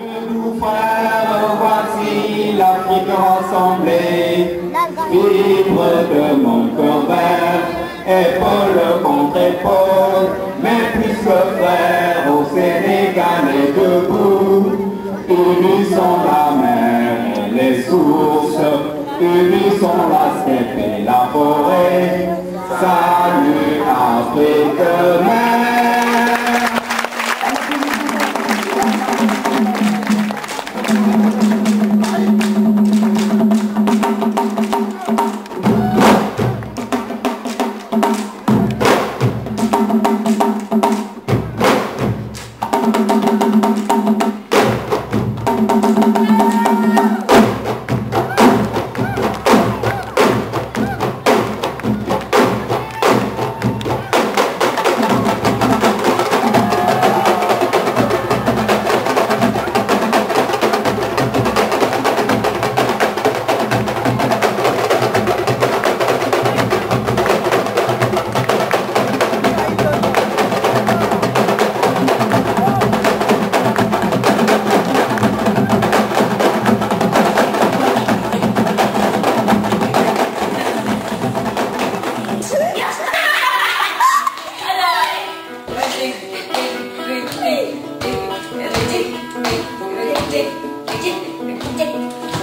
Debout frères, voici l'Afrique rassemblée, vibre de mon cœur vert, épaule contre épaule, mais plus que frère, au Sénégal est debout, unissons la mer et les sources, unissons la steppe et la forêt, salut Afrique mère.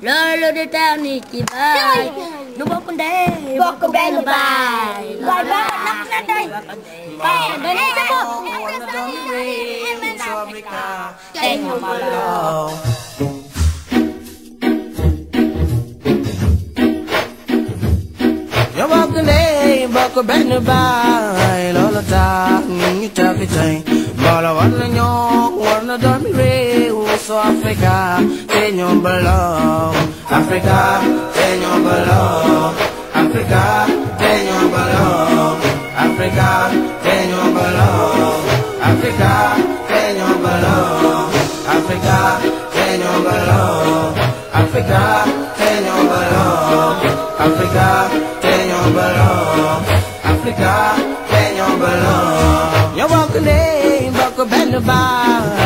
Lolo de tani chi bai. Nu bo con de. Bo con de nu bai. Bai ba nak na đây. Ba de ne de bo. Em en Africa. Tenho malo. Yo bo con de, bo con de nu bai. Lolo ta, ni ta vi tai. Bala wan nyo, wan na dormi re. So Africa te ñoo baloo Africa te ñoo baloo Africa te ñoo baloo Africa te ñoo baloo Africa te ñoo baloo Africa te ñoo baloo Africa te ñoo baloo Africa te ñoo baloo Africa ndey bokk benn baay loolu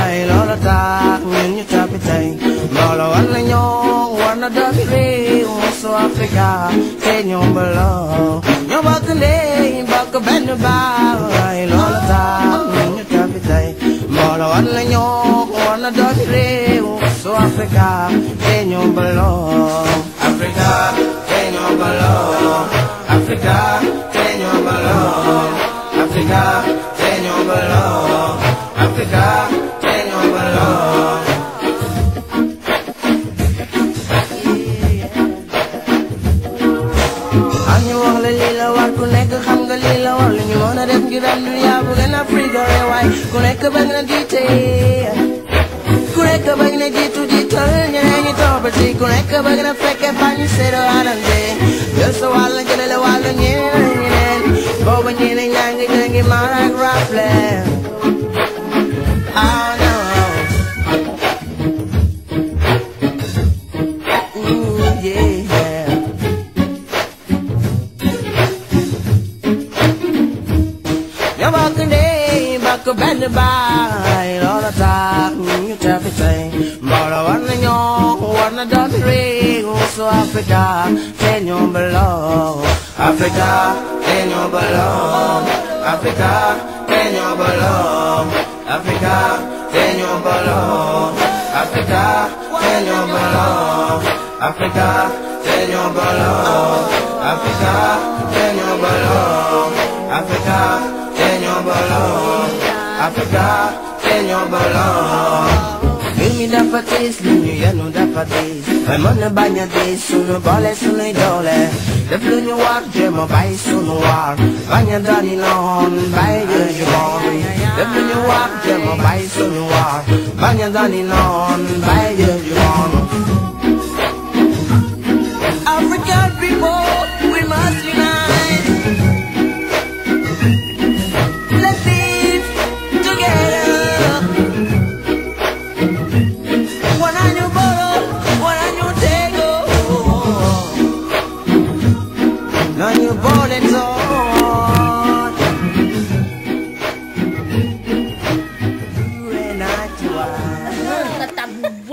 Africa, hey, nyumba lo. Nyumba kende, baka bende ba, ay lola ta, nyumba kapitay. Mola wana nyok, wana dosire, so Africa, hey, nyumba. ga lila wala ni mona dem gi ran dunya bu gën a frigo e waay ku nekk bañ na jiite ku nekk bañ na jiitu jiital ñeneen ñi toppati ku nekk bañ na fekke fan yi seedo anande jël sa wàll jëlale wàll ñeneen ñeneen booba ñeneen ñaa ngi jël You benn baay loola tax ñu teew fi tey mbooloo I na ñoo war na want réewu su Afrika te ñoo beloo belong. Africa, ñoo beloo Afrika te ñoo beloo Afrika Africa ñoo beloo belong. Africa, ñoo beloo Afrika te Africa, Kenya belong Mimi dapatis, lunyu yanu dapatis. Femane banya dis, sunu bale, sunu idole. Def lunyu war, jemo bai sunu war. Banya dani lon, bai yuju bon. Def lunyu war, jemo bai sunu war. Banya dani lon, bai yuju bon.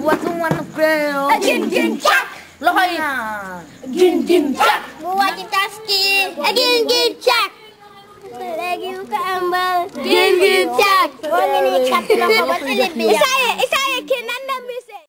buat semua nukleo Gin eh, jin jin cak. Lo hai. Iya. Jin jin cak. Buat citaski eh, jin jin cak. Lagi buka ambal jin jin cak. Oh ini cak. Isai, isai lebih